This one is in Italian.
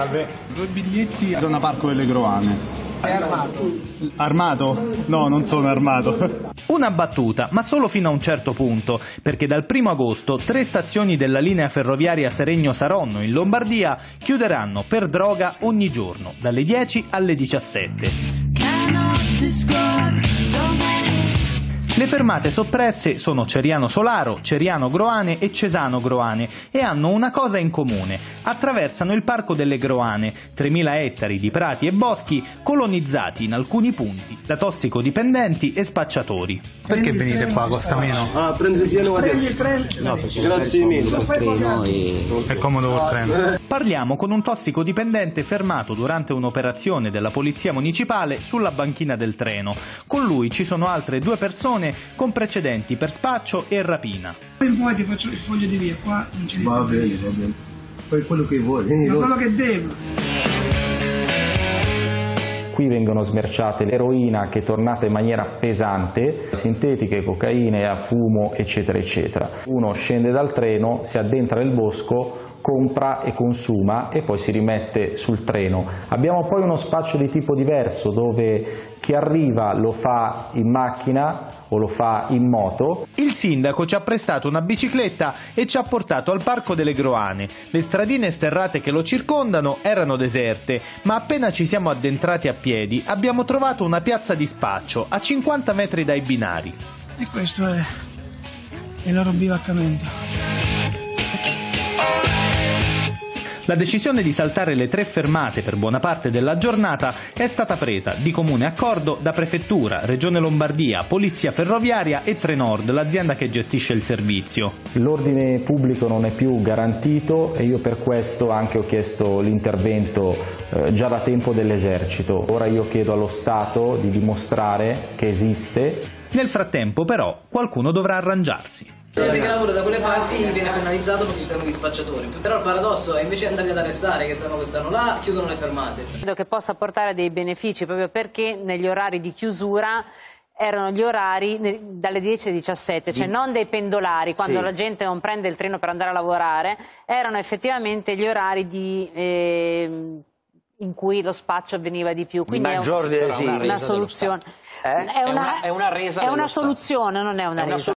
Salve. Due biglietti a zona Parco delle Groane. È armato. Armato? No, non sono armato. Una battuta, ma solo fino a un certo punto, perché dal 1 agosto tre stazioni della linea ferroviaria Seregno-Saronno in Lombardia chiuderanno per droga ogni giorno, dalle 10 alle 17. Le fermate soppresse sono Ceriano Solaro, Ceriano Groane e Cesano Groane e hanno una cosa in comune. Attraversano il Parco delle Groane, 3.000 ettari di prati e boschi colonizzati in alcuni punti da tossicodipendenti e spacciatori. Perché venite qua, costa meno? Ah, prendi il treno adesso. il. No, Grazie mille. È comodo col treno. Parliamo con un tossicodipendente fermato durante un'operazione della Polizia Municipale sulla banchina del treno. Con lui ci sono altre due persone con precedenti per spaccio e rapina. Poi poi ti faccio il foglio di via, qua non ci Va bene, va bene. Fai quello che vuoi. Ma quello che devo. Qui vengono smerciate l'eroina che è tornata in maniera pesante, sintetiche, cocaine, a fumo, eccetera, eccetera. Uno scende dal treno, si addentra nel bosco, compra e consuma e poi si rimette sul treno. Abbiamo poi uno spaccio di tipo diverso dove chi arriva lo fa in macchina o lo fa in moto Il sindaco ci ha prestato una bicicletta e ci ha portato al Parco delle Groane. Le stradine sterrate che lo circondano erano deserte, ma appena ci siamo addentrati a piedi abbiamo trovato una piazza di spaccio a 50 metri dai binari. E questo è, è il loro bivaccamento. La decisione di saltare le tre fermate per buona parte della giornata è stata presa di comune accordo da Prefettura, Regione Lombardia, Polizia Ferroviaria e Trenord, l'azienda che gestisce il servizio. L'ordine pubblico non è più garantito e io per questo anche ho chiesto l'intervento eh, già da tempo dell'esercito. Ora io chiedo allo Stato di dimostrare che esiste Nel frattempo però qualcuno dovrà arrangiarsi. Gente che lavora da quelle parti viene penalizzato perché ci sono gli spacciatori. Però il paradosso è invece di andarli ad arrestare, che stanno quest'anno là, chiudono le fermate. Credo che possa portare dei benefici proprio perché negli orari di chiusura erano gli orari dalle 10 alle 17, cioè non dei pendolari, quando Sì. la gente non prende il treno per andare a lavorare, erano effettivamente gli orari di, ehm, in cui lo spaccio avveniva di più. Quindi è un- maggior sì. una soluzione. Eh? È una, È una resa è una soluzione, non è una È una resa.